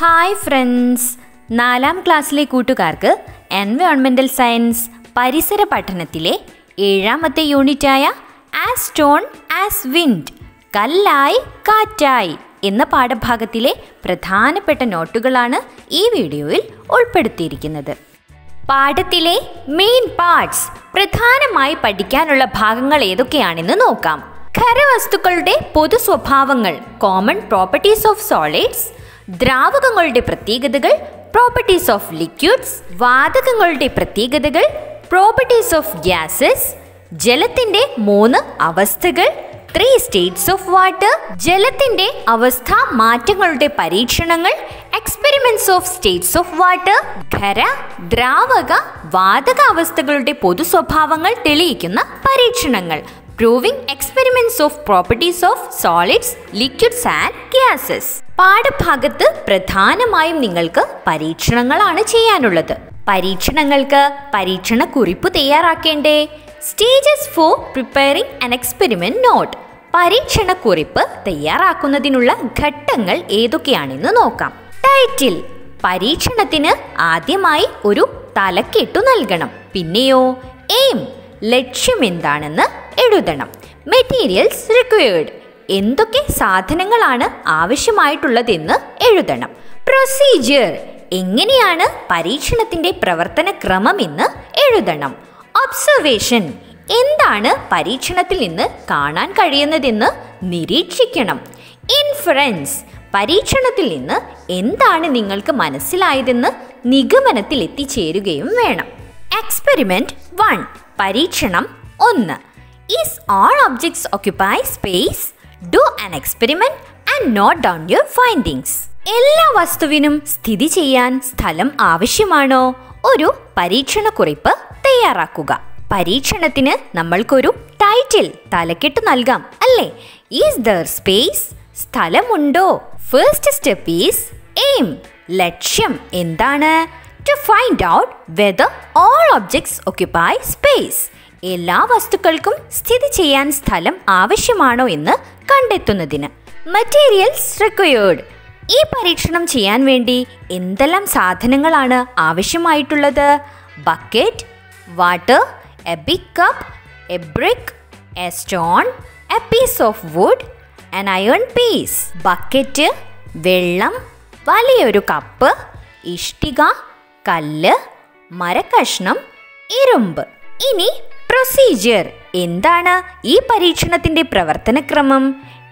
Hi friends നാലാം ക്ലാസ്സിലെ കൂട്ടുകാർക്ക് എൻവയോൺമെന്റൽ സയൻസ് പരിസര പഠനത്തിലെ ഏഴാമത്തെ യൂണിറ്റായ ആസ് സ്റ്റോൺ ആസ് വിൻഡ് കല്ലായി കാറ്റായി എന്ന പാഠഭാഗത്തിലെ പ്രധാനപ്പെട്ട നോട്ടുകളാണ് ഈ വീഡിയോയിൽ ഉൾപ്പെടുത്തിയിരിക്കുന്നത്. പാഠത്തിലെ മെയിൻ പാർട്സ് പ്രധാനമായി പഠിക്കാനുള്ള ഭാഗങ്ങൾ ഏതൊക്കെയാണെന്ന് നോക്കാം. ഖരവസ്തുക്കളുടെ പൊതു സ്വഭാവങ്ങൾ കോമൺ പ്രോപ്പർട്ടീസ് ഓഫ് സോളിഡ്സ് ദ്രാവകങ്ങളുടെ പ്രത്യേകതകൾ പ്രോപ്പർട്ടീസ് ഓഫ് ലിക്വിഡ്സ് വാതകങ്ങളുടെ പ്രത്യേകതകൾ പ്രോപ്പർട്ടീസ് ഓഫ് ഗ്യാസസ് ജലത്തിന്റെ മൂന്ന് അവസ്ഥകൾ ത്രീ സ്റ്റേറ്റ്സ് ഓഫ് വാട്ടർ ജലത്തിന്റെ അവസ്ഥ മാറ്റങ്ങളുടെ പരീക്ഷണങ്ങൾ experiments of states of water ഖര ദ്രാവക വാതക അവസ്ഥകളുടെ പൊതു സ്വഭാവങ്ങൾ തെളിയിക്കുന്ന പരീക്ഷണങ്ങൾ. Proving experiments of properties of solids liquids and gases പാഠഭാഗത്ത് പ്രധാനമായും നിങ്ങൾക്ക് പരീക്ഷണങ്ങളാണ് ചെയ്യാനുള്ളത്. പരീക്ഷണങ്ങൾക്ക് പരീക്ഷണ കുറിപ്പ് തയ്യാറാക്കേണ്ടേ? Stages for preparing an experiment note പരീക്ഷണ കുറിപ്പ് തയ്യാറാക്കുന്നതിനുള്ള ഘട്ടങ്ങൾ ഏതൊക്കെയാണെന്ന് നോക്കാം. ടൈറ്റിൽ പരീക്ഷണത്തിന് ആദ്യമായി ഒരു തലക്കെട്ടു നൽകണം. പിന്നെയോ എയിം ലക്ഷ്യം എന്താണെന്ന് എഴുതണം. മെറ്റീരിയൽസ് റിക്വയേർഡ് എന്തൊക്കെ സാധനങ്ങളാണ് ആവശ്യമായിട്ടുള്ളതെന്ന് എഴുതണം. പ്രൊസീജിയർ എങ്ങനെയാണ് പരീക്ഷണത്തിന്റെ പ്രവർത്തന ക്രമം എന്ന് എഴുതണം. ഒബ്സർവേഷൻ എന്താണ് പരീക്ഷണത്തിൽ നിന്ന് കാണാൻ കഴിയുന്നതെന്ന് നിരീക്ഷിക്കണം. ഇൻഫറൻസ് പരീക്ഷണത്തിൽ നിന്ന് എന്താണ് നിങ്ങൾക്ക് മനസ്സിലായതെന്ന് നിഗമനത്തിൽ എത്തിച്ചേരുകയും വേണം. എക്സ്പെരിമെന്റ് വൺ പരീക്ഷണം ഒന്ന്. Is all objects occupy space do an experiment and note down your findings എല്ലാ വസ്തുവിനും സ്ഥിതി ചെയ്യാൻ സ്ഥലം ആവശ്യമാണോ? ഒരു പരീക്ഷണ കുറിപ്പ് തയ്യാറാക്കുക. പരീക്ഷണത്തിന് നമ്മൾക്കൊരു ടൈറ്റിൽ തലക്കെട്ട് നൽകാം അല്ലേ? ഈസ് ദർ സ്പേസ് സ്ഥലമുണ്ടോ? ഫസ്റ്റ് സ്റ്റെപ്പ് ഈസ് എയിം ലക്ഷ്യം എന്താണ്? To find out whether all objects occupy space എല്ലാ വസ്തുക്കൾക്കും സ്ഥിതി ചെയ്യാൻ സ്ഥലം ആവശ്യമാണോ എന്ന് കണ്ടെത്തുന്നതിന്. മെറ്റീരിയൽസ് റിക്വയേർഡ് ഈ പരീക്ഷണം ചെയ്യാൻ വേണ്ടി എന്തെല്ലാം സാധനങ്ങളാണ് ആവശ്യമായിട്ടുള്ളത്? Bucket water a big cup a brick a stone a piece of wood an iron piece bucket വെള്ളം വലിയൊരു കപ്പ് ഇഷ്ടിക കല്ല് മരക്കഷ്ണം ഇരുമ്പ്. ഇനി പ്രൊസീജിയർ എന്താണ് ഈ പരീക്ഷണത്തിന്റെ പ്രവർത്തനക്രമം?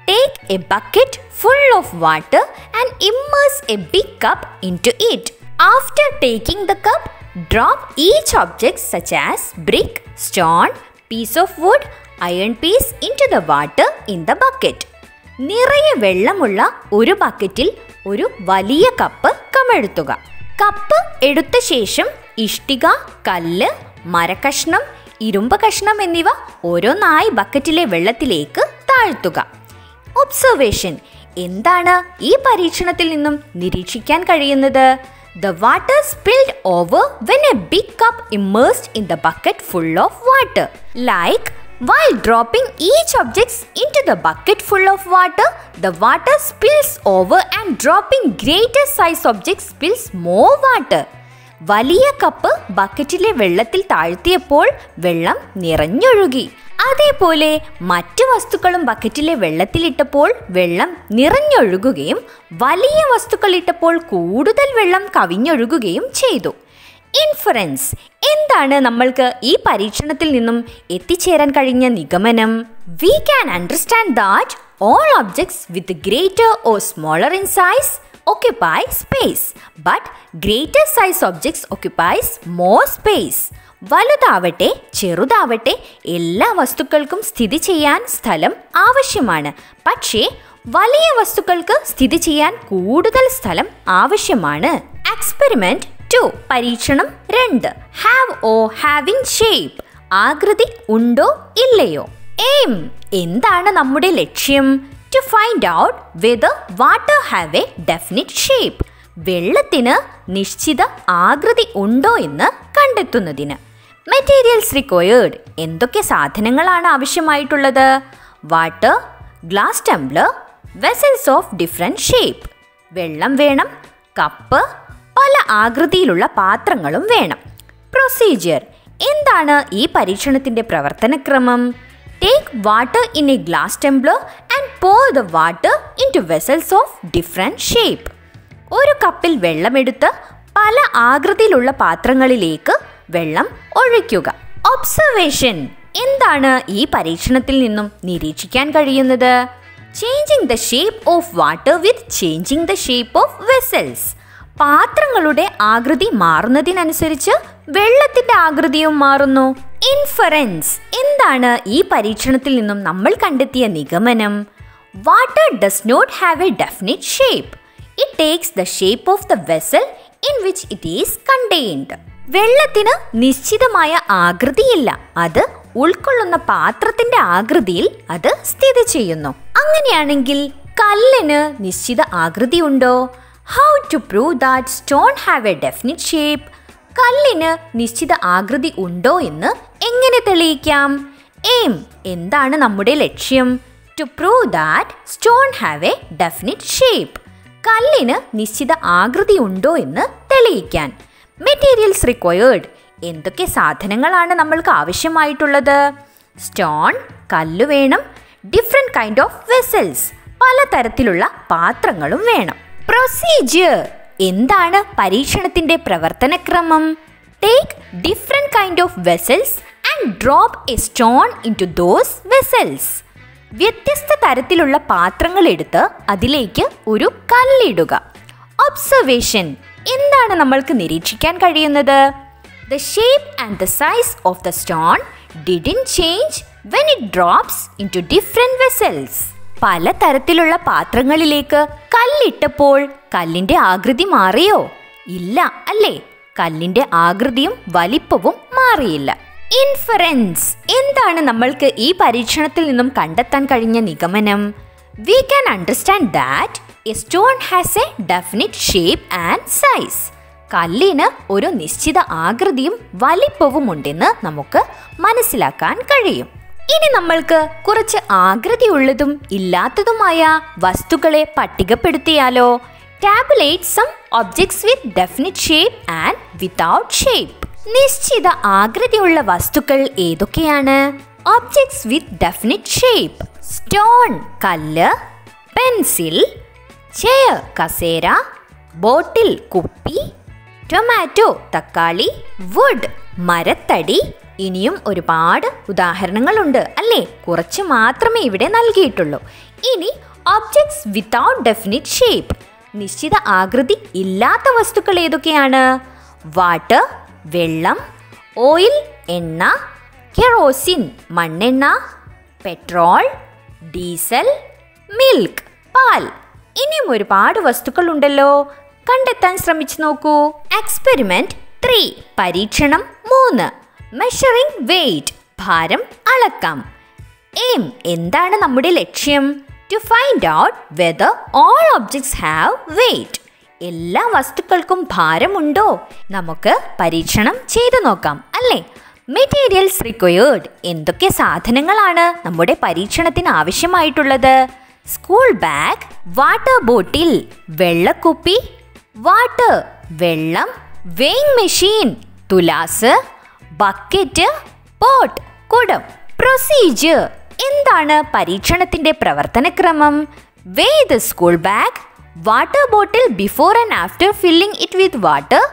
Take a bucket full of water and immerse a big cup into it after taking the cup drop each object such as brick stone piece of wood iron piece into the water in the bucket നിറയെ വെള്ളമുള്ള ഒരു ബക്കറ്റിൽ ഒരു വലിയ cup കമഴ്ത്തുക cup എടുത്ത ശേഷം ഇഷ്ടിക കല്ല് മരക്കഷ്ണം ഇരുമ്പ് കഷ്ണം എന്നിവ ഓരോന്നായി ബക്കറ്റിലെ വെള്ളത്തിലേക്ക് താഴ്ത്തുക. ഒബ്സർവേഷൻ എന്താണ് ഈ പരീക്ഷണത്തിൽ നിന്നും നിരീക്ഷിക്കാൻ കഴിയുന്നത്? The water spilled over when a big cup immersed in the bucket full of water like While dropping each object into the bucket full of water, the water spills over and dropping greater size objects spills more water. വലിയ cup ബക്കറ്റിലെ വെള്ളത്തിൽ താഴ്ത്തിയപ്പോൾ വെള്ളം നിറഞ്ഞൊഴുകി അതേപോലെ മറ്റു വസ്തുക്കളും ബക്കറ്റിലെ വെള്ളത്തിലിട്ടപ്പോൾ വെള്ളം നിറഞ്ഞൊഴുകുകയും വലിയ വസ്തുക്കൾ ഇട്ടപ്പോൾ കൂടുതൽ വെള്ളം കവിഞ്ഞൊഴുകുകയും ചെയ്തു ഇൻഫറൻസ് എന്താണ് നമ്മൾക്ക് ഈ പരീക്ഷണത്തിൽ നിന്നും എത്തിച്ചേരാൻ കഴിഞ്ഞ നിഗമനം? We can understand that all objects with greater or smaller in size occupy space but greater size objects occupies more space. വലുതാവട്ടെ ചെറുതാവട്ടെ എല്ലാ വസ്തുക്കൾക്കും സ്ഥിതി ചെയ്യാൻ സ്ഥലം ആവശ്യമാണ്. പക്ഷേ വലിയ വസ്തുക്കൾക്ക് സ്ഥിതി ചെയ്യാൻ കൂടുതൽ സ്ഥലം ആവശ്യമാണ്. എക്സ്പെരിമെന്റ് ടു പരീക്ഷണം രണ്ട്. ഹാവ് ഓ ഹാവിംഗ് ഷേപ്പ് ആകൃതി ഉണ്ടോ ഇല്ലയോ? എയിം എന്താണ് നമ്മുടെ ലക്ഷ്യം? To find out whether water have a definite shape വെള്ളത്തിന് നിശ്ചിത ആകൃതി ഉണ്ടോ എന്ന് കണ്ടെത്തുന്നതിന്. മെറ്റീരിയൽസ് റിക്വയേർഡ് എന്തൊക്കെ സാധനങ്ങളാണ് ആവശ്യമായിട്ടുള്ളത്? Water glass tumbler vessels of different shape വെള്ളം വേണം കപ്പ് പല ആകൃതിയിലുള്ള പാത്രങ്ങളും വേണം. പ്രൊസീജിയർ എന്താണ് ഈ പരീക്ഷണത്തിന്റെ പ്രവർത്തനക്രമം? Take water in a glass tumbler and pour the water into vessels of different shape ഒരു കപ്പിൽ വെള്ളമെടുത്ത് പല ആകൃതിയിലുള്ള പാത്രങ്ങളിലേക്ക് വെള്ളം ഒഴിക്കുക. ഒബ്സർവേഷൻ എന്താണ് ഈ പരീക്ഷണത്തിൽ നിന്നും നിരീക്ഷിക്കാൻ കഴിയുന്നത്? Changing the shape of water with changing the shape of vessels പാത്രങ്ങളുടെ ആകൃതി മാറുന്നതിനനുസരിച്ച് വെള്ളത്തിന്റെ ആകൃതിയും മാറുന്നു. ഇൻഫറൻസ് എന്താണ് ഈ പരീക്ഷണത്തിൽ നിന്നും നമ്മൾ കണ്ടെത്തിയ നിഗമനം? Water does not have a definite shape it takes the shape of the vessel in which it is contained വെള്ളത്തിന് നിശ്ചിതമായ ആകൃതിയില്ല. അത് ഉൾക്കൊള്ളുന്ന പാത്രത്തിന്റെ ആകൃതിയിൽ അത് സ്ഥിതി ചെയ്യുന്നു. അങ്ങനെയാണെങ്കിൽ കല്ലിന് നിശ്ചിത ആകൃതി ഉണ്ടോ how to prove that stone have a definite shape കല്ലിന് നിശ്ചിത ആകൃതി ഉണ്ടോ എന്ന് എങ്ങനെ തെളിയിക്കാം? എയിം എന്താണ് നമ്മുടെ ലക്ഷ്യം? To prove that stone have a definite shape കല്ലിന് നിശ്ചിത ആകൃതി ഉണ്ടോ എന്ന് തെളിയിക്കാൻ. മെറ്റീരിയൽസ് റിക്വയേർഡ് എന്തൊക്കെ സാധനങ്ങളാണ് നമ്മൾക്ക് ആവശ്യമായിട്ടുള്ളത്? സ്റ്റോൺ കല്ല് വേണം. ഡിഫറെന്റ് കൈൻഡ് ഓഫ് വെസൽസ് പലതരത്തിലുള്ള പാത്രങ്ങളും വേണം. പ്രൊസീജിയർ എന്താണ് പരീക്ഷണത്തിന്റെ പ്രവർത്തനക്രമം? Take different kind of vessels and drop a stone into those vessels വ്യത്യസ്ത തരത്തിലുള്ള പാത്രങ്ങൾ എടുത്ത് അതിലേക്ക് ഒരു കല്ലിടുക. ഒബ്സർവേഷൻ എന്താണ് നമ്മൾക്ക് നിരീക്ഷിക്കാൻ കഴിയുന്നത്? The shape and the size of the stone didn't change when it drops into different vessels പല തരത്തിലുള്ള പാത്രങ്ങളിലേക്ക് കല്ലിട്ടപ്പോൾ കല്ലിന്റെ ആകൃതി മാറിയോ? ഇല്ല അല്ലേ? കല്ലിന്റെ ആകൃതിയും വലിപ്പവും മാറിയില്ല. ഇൻഫറൻസ് എന്താണ് നമ്മൾക്ക് ഈ പരീക്ഷണത്തിൽ നിന്നും കണ്ടെത്താൻ കഴിഞ്ഞ നിഗമനം? We can understand that a stone has a definite shape and size കല്ലിന് ഒരു നിശ്ചിത ആകൃതിയും വലിപ്പവും ഉണ്ടെന്ന് നമുക്ക് മനസ്സിലാക്കാൻ കഴിയും. ഇനി നമ്മൾക്ക് കുറച്ച് ആകൃതിയുള്ളതും ഇല്ലാത്തതുമായ വസ്തുക്കളെ പട്ടികപ്പെടുത്തിയാലോ? Tabulate some objects with definite shape and without shape നിശ്ചിത ആകൃതിയുള്ള വസ്തുക്കൾ ഏതൊക്കെയാണ്? Objects with definite shape stone കല്ല്. പെൻസിൽ ചെയർ കസേര. ബോട്ടിൽ കുപ്പി. ടൊമാറ്റോ തക്കാളി. വുഡ് മരത്തടി. ഇനിയും ഒരുപാട് ഉദാഹരണങ്ങളുണ്ട് അല്ലേ? കുറച്ച് മാത്രമേ ഇവിടെ നൽകിയിട്ടുള്ളൂ. ഇനി ഒബ്ജക്ട്സ് വിത്തൗട്ട് ഡെഫിനിറ്റ് ഷേപ്പ് നിശ്ചിത ആകൃതി ഇല്ലാത്ത വസ്തുക്കൾ ഏതൊക്കെയാണ്? വാട്ടർ വെള്ളം ഓയിൽ എണ്ണ കെറോസിൻ മണ്ണെണ്ണ പെട്രോൾ ഡീസൽ മിൽക്ക് പാൽ. ഇനിയും ഒരുപാട് വസ്തുക്കൾ ഉണ്ടല്ലോ കണ്ടെത്താൻ ശ്രമിച്ചു നോക്കൂ. എക്സ്പെരിമെന്റ് ത്രീ പരീക്ഷണം മൂന്ന്. മെഷറിംഗ് വെയ്റ്റ് ഭാരം അളക്കാം. എയിം എന്താണ് നമ്മുടെ ലക്ഷ്യം? To find out whether all objects have weight എല്ലാ വസ്തുക്കൾക്കും ഭാരമുണ്ടോ? നമുക്ക് പരീക്ഷണം ചെയ്തു നോക്കാം അല്ലേ? മെറ്റീരിയൽസ് റിക്വയേർഡ് എന്തൊക്കെ സാധനങ്ങളാണ് നമ്മുടെ പരീക്ഷണത്തിന് ആവശ്യമായിട്ടുള്ളത്? സ്കൂൾ ബാഗ് വാട്ടർ ബോട്ടിൽ വെള്ളക്കുപ്പി വാട്ടർ വെള്ളം വെയിങ് മെഷീൻ തുലാസ് ബക്കറ്റ് പോട്ട് കുടം പ്രൊസീജിയർ എന്താണ് പരീക്ഷണത്തിന്റെ പ്രവർത്തനക്രമം? Weigh the school bag water bottle before and after filling it with water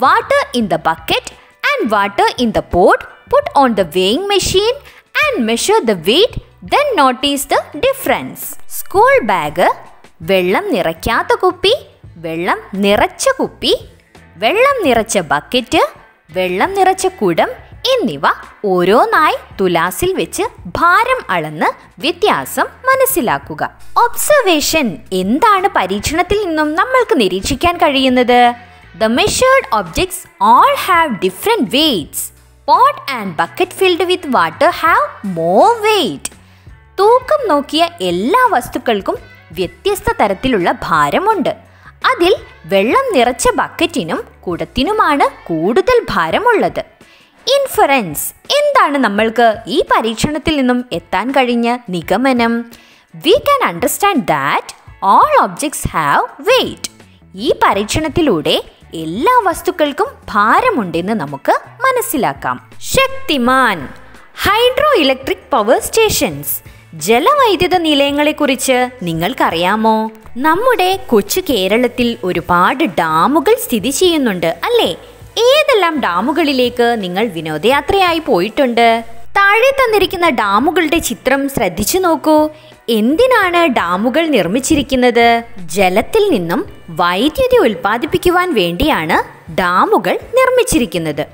water in the bucket and water in the pot put on the weighing machine and measure the weight then notice the difference school bag വെള്ളം നിറയ്ക്കാത്ത കുപ്പി വെള്ളം നിറച്ച കുപ്പി വെള്ളം നിറച്ച bucket വെള്ളം നിറച്ച കുടം എന്നിവ ഓരോന്നായി തുലാസിൽ വെച്ച് ഭാരം അളന്ന് വ്യത്യാസം മനസ്സിലാക്കുക. ഒബ്സർവേഷൻ എന്താണ് പരീക്ഷണത്തിൽ നിന്നും നമ്മൾക്ക് നിരീക്ഷിക്കാൻ കഴിയുന്നത്? The measured objects all have different weights pot and bucket filled with water have more weight തൂക്കം നോക്കിയ എല്ലാ വസ്തുക്കൾക്കും വ്യത്യസ്ത തരത്തിലുള്ള ഭാരമുണ്ട്. അതിൽ വെള്ളം നിറച്ച ബക്കറ്റിനും കുടത്തിനുമാണ് കൂടുതൽ ഭാരമുള്ളത്. ഇൻഫറൻസ് എന്താണ് നമ്മൾക്ക് ഈ പരീക്ഷണത്തിൽ നിന്നും എത്താൻ കഴിഞ്ഞ നിഗമനം? We can understand that all objects have weight ഈ പരീക്ഷണത്തിലൂടെ എല്ലാ വസ്തുക്കൾക്കും ഭാരമുണ്ടെന്ന് നമുക്ക് മനസ്സിലാക്കാം. Shaktimaan. Hydro electric power stations ജലവൈദ്യുത നിലയങ്ങളെക്കുറിച്ച് നിങ്ങൾക്കറിയാമോ? നമ്മുടെ കൊച്ചു കേരളത്തിൽ ഒരുപാട് ഡാമുകൾ സ്ഥിതി ചെയ്യുന്നുണ്ട് അല്ലേ? ഏതെല്ലാം ഡാമുകളിലേക്ക് നിങ്ങൾ വിനോദയാത്രയായി പോയിട്ടുണ്ട്? താഴെ തന്നിരിക്കുന്ന ഡാമുകളുടെ ചിത്രം ശ്രദ്ധിച്ചു നോക്കൂ. എന്തിനാണ് ഡാമുകൾ നിർമ്മിച്ചിരിക്കുന്നത്? ജലത്തിൽ നിന്നും വൈദ്യുതി ഉൽപ്പാദിപ്പിക്കുവാൻ വേണ്ടിയാണ് ഡാമുകൾ നിർമ്മിച്ചിരിക്കുന്നത്.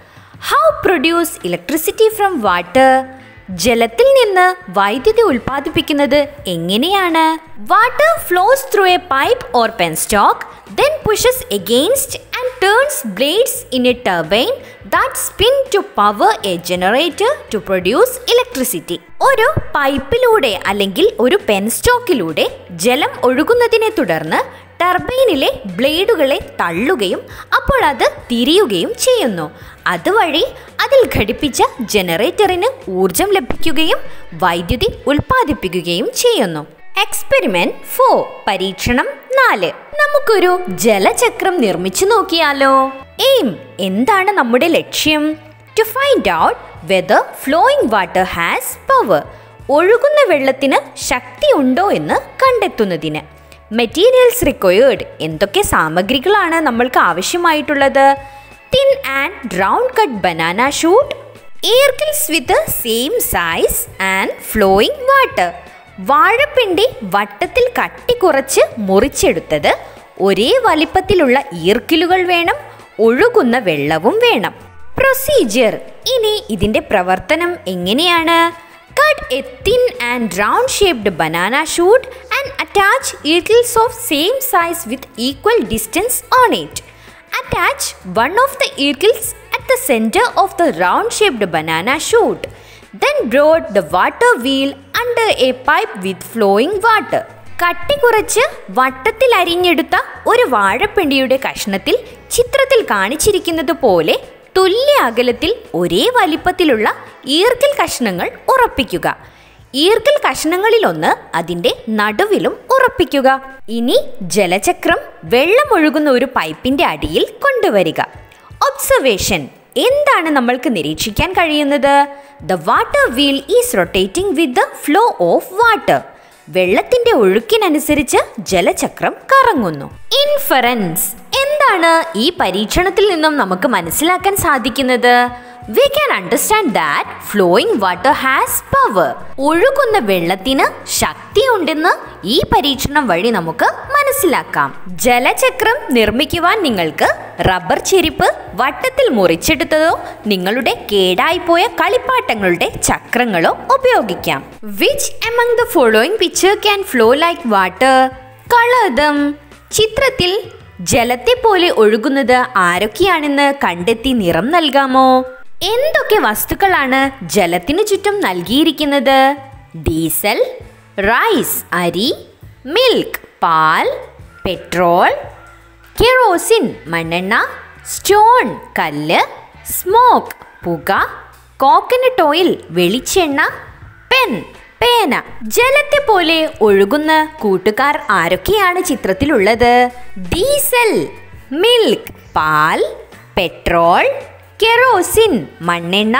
How produce electricity from water ജലത്തിൽ നിന്ന് വൈദ്യുതി ഉൽപ്പാദിപ്പിക്കുന്നത് എങ്ങനെയാണ്? Water flows through a pipe or penstock then pushes against and turns blades in a turbine that spin to power a generator to produce electricity ഒരു പൈപ്പിലൂടെ അല്ലെങ്കിൽ ഒരു പെൻ സ്റ്റോക്കിലൂടെ ജലം ഒഴുകുന്നതിനെ തുടർന്ന് ടർബൈനിലെ ബ്ലേഡുകളെ തള്ളുകയും അപ്പോൾ അത് തിരിയുകയും ചെയ്യുന്നു. അതുവഴി അതിൽ ഘടിപ്പിച്ച ജനറേറ്ററിന് ഊർജം ലഭിക്കുകയും വൈദ്യുതി ഉൽപ്പാദിപ്പിക്കുകയും ചെയ്യുന്നു. എക്സ്പെരിമെന്റ് ഫോർ പരീക്ഷണം നാല്. നമുക്കൊരു ജലചക്രം നിർമ്മിച്ചു നോക്കിയാലോ? എയിം എന്താണ് നമ്മുടെ ലക്ഷ്യം? To find out whether flowing water has power ഒഴുകുന്ന വെള്ളത്തിന് ശക്തി ഉണ്ടോ എന്ന് കണ്ടെത്തുന്നതിന്. മെറ്റീരിയൽസ് റിക്വയേർഡ് എന്തൊക്കെ സാമഗ്രികളാണ് നമ്മൾക്ക് ആവശ്യമായിട്ടുള്ളത്? Thin and round cut banana shoot എയർകിൽസ് with same size and flowing water വാഴപ്പിണ്ടി വട്ടത്തിൽ കട്ടി കുറച്ച് മുറിച്ചെടുത്തത് ഒരേ വലിപ്പത്തിലുള്ള ഈർക്കിലുകൾ വേണം ഒഴുകുന്ന വെള്ളവും വേണം. പ്രൊസീജിയർ ഇനി ഇതിന്റെ പ്രവർത്തനം എങ്ങനെയാണ്? Cut a thin and round shaped banana shoot and attach ഈർക്കിൽസ് of same size with equal distance on it attach one of the eargills at the center of the round shaped banana shoot. Then brought the water wheel under a pipe with flowing water. കട്ടി കുറച്ച് വട്ടത്തിൽ അരിഞ്ഞെടുത്ത ഒരു വാഴപ്പിണ്ടിയുടെ കഷ്ണത്തിൽ ചിത്രത്തിൽ കാണിച്ചിരിക്കുന്നത് പോലെ തുല്യ അകലത്തിൽ ഒരേ വലിപ്പത്തിലുള്ള ഈർക്കൽ കഷ്ണങ്ങൾ ഉറപ്പിക്കുക. ഈർക്കൽ കഷ്ണങ്ങളിലൊന്ന് അതിന്റെ നടുവിലും ഉറപ്പിക്കുക. ഇനി ജലചക്രം വെള്ളമൊഴുകുന്ന ഒരു പൈപ്പിന്റെ അടിയിൽ കൊണ്ടുവരിക. ഒബ്സർവേഷൻ എന്താണ് നമ്മൾക്ക് നിരീക്ഷിക്കാൻ കഴിയുന്നത്? The water wheel is rotating with the flow of water വെള്ളത്തിന്റെ ഒഴുക്കിനനുസരിച്ച് ജലചക്രം കറങ്ങുന്നു. ഇൻഫറൻസ് എന്താണ് ഈ പരീക്ഷണത്തിൽ നിന്നും നമുക്ക് മനസ്സിലാക്കാൻ സാധിക്കുന്നത്? We can understand that flowing water has power ഒഴുകുന്ന വെള്ളത്തിന് ശക്തിയുണ്ടെന്ന് ഈ പരീക്ഷണം വഴി നമുക്ക് മനസ്സിലാക്കാം. ജലചക്രം നിർമ്മിക്കുവാൻ നിങ്ങൾക്ക് റബ്ബർ ചെരിപ്പ് വട്ടത്തിൽ മുറിച്ചെടുത്തതോ നിങ്ങളുടെ കേടായിപ്പോയ കളിപ്പാട്ടങ്ങളുടെ ചക്രങ്ങളോ ഉപയോഗിക്കാം. Which among the following picture can flow like water കളതം ചിത്രത്തിൽ ജലത്തെ പോലെ ഒഴുകുന്നത് ആരൊക്കെയാണെന്ന് കണ്ടെത്തി നിറം നൽകാമോ? എന്തൊക്കെ വസ്തുക്കളാണ് ജലത്തിനു ചുറ്റും നൽകിയിരിക്കുന്നത്? ഡീസൽ റൈസ് അരി മിൽക്ക് പാൽ പെട്രോൾ കെറോസിൻ മണ്ണെണ്ണ സ്റ്റോൺ കല്ല് സ്മോക്ക് പുക കോക്കനട്ട് ഓയിൽ വെളിച്ചെണ്ണ പെൻ പേന. ജലത്തെ പോലെ ഒഴുകുന്ന കൂട്ടുകാർ ആരൊക്കെയാണ് ചിത്രത്തിലുള്ളത്? ഡീസൽ മിൽക്ക് പാൽ പെട്രോൾ കെറോസിൻ മണ്ണെണ്ണ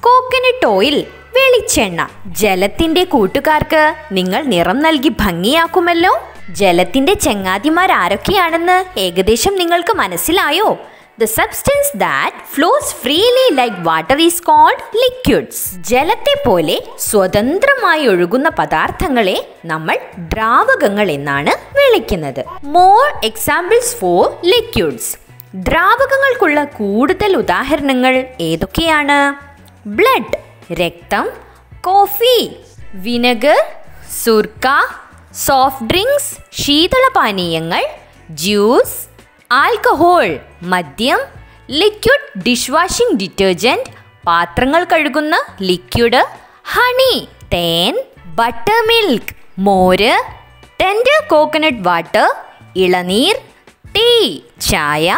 കോക്കനട്ട് ഓയിൽ വെളിച്ചെണ്ണ. ജലത്തിന്റെ കൂട്ടുകാർക്ക് നിങ്ങൾ നിറം നൽകി ഭംഗിയാക്കുമല്ലോ. ജലത്തിന്റെ ചെങ്ങാതിമാർ ആരൊക്കെയാണെന്ന് ഏകദേശം നിങ്ങൾക്ക് മനസ്സിലായോ? The substance that flows freely like water is called liquids ജലത്തെ പോലെ സ്വതന്ത്രമായി ഒഴുകുന്ന പദാർത്ഥങ്ങളെ നമ്മൾ ദ്രാവകങ്ങൾ എന്നാണ് വിളിക്കുന്നത്. മോർ എക്സാമ്പിൾസ് ഫോർ ലിക്വിഡ്സ് ദ്രാവകങ്ങൾക്കുള്ള കൂടുതൽ ഉദാഹരണങ്ങൾ ഏതൊക്കെയാണ്? ബ്ലഡ് രക്തം കോഫി വിനഗർ സുർക്ക സോഫ്റ്റ് ഡ്രിങ്ക്സ് ശീതളപാനീയങ്ങൾ ജ്യൂസ് ആൽക്കഹോൾ മദ്യം ലിക്വിഡ് ഡിഷ് വാഷിംഗ് ഡിറ്റർജന്റ് പാത്രങ്ങൾ കഴുകുന്ന ലിക്വിഡ് ഹണി തേൻ ബട്ടർ മിൽക്ക് മോര് ടെൻഡർ കോക്കനട്ട് വാട്ടർ ഇളനീർ ടീ ചായ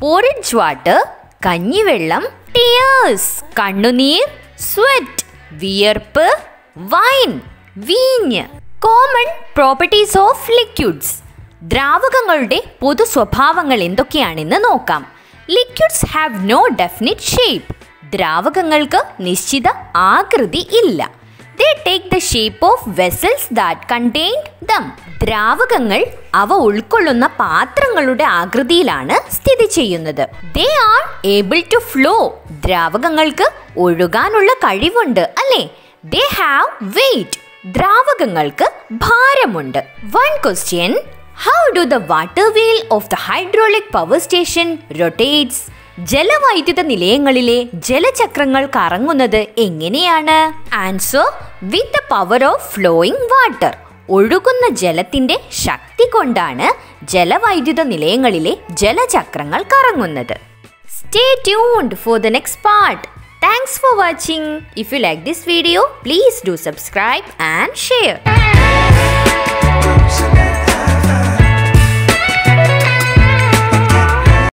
പോറിഡ്ജ് വാട്ടർ കഞ്ഞിവെള്ളം ടിയേഴ്സ് കണ്ണുനീർ സ്വെറ്റ് വിയർപ്പ് വൈൻ വീഞ്ഞ്. കോമൺ പ്രോപ്പർട്ടീസ് ഓഫ് ലിക്വിഡ്സ് ദ്രാവകങ്ങളുടെ പൊതു സ്വഭാവങ്ങൾ എന്തൊക്കെയാണെന്ന് നോക്കാം. Liquids have no definite shape ദ്രാവകങ്ങൾക്ക് നിശ്ചിത ആകൃതി ഇല്ല. They take the shape of vessels that contain them ദ്രാവകങ്ങൾ അവ ഉൾക്കൊള്ളുന്ന പാത്രങ്ങളുടെ ആകൃതിയിലാണ് സ്ഥിതി ചെയ്യുന്നത്. They are able to flow ദ്രാവകങ്ങൾക്ക് ഒഴുകാനുള്ള കഴിവുണ്ട് അല്ലേ? ദേ ഹാവ് വെയിറ്റ് ദ്രാവകങ്ങൾക്ക് ഭാരമുണ്ട്. One question how do the water wheel of the hydraulic power station rotates ജലവൈദ്യുത നിലയങ്ങളിലെ ജലചക്രങ്ങൾ കറങ്ങുന്നത് എങ്ങനെയാണ്? Answer with the power of flowing water ഒഴുകുന്ന ജലത്തിന്റെ ശക്തി കൊണ്ടാണ് ജലവൈദ്യുത നിലയങ്ങളിലെ ജലചക്രങ്ങൾ കറങ്ങുന്നത്. Stay tuned for the next part thanks for watching if you like this video please do subscribe and share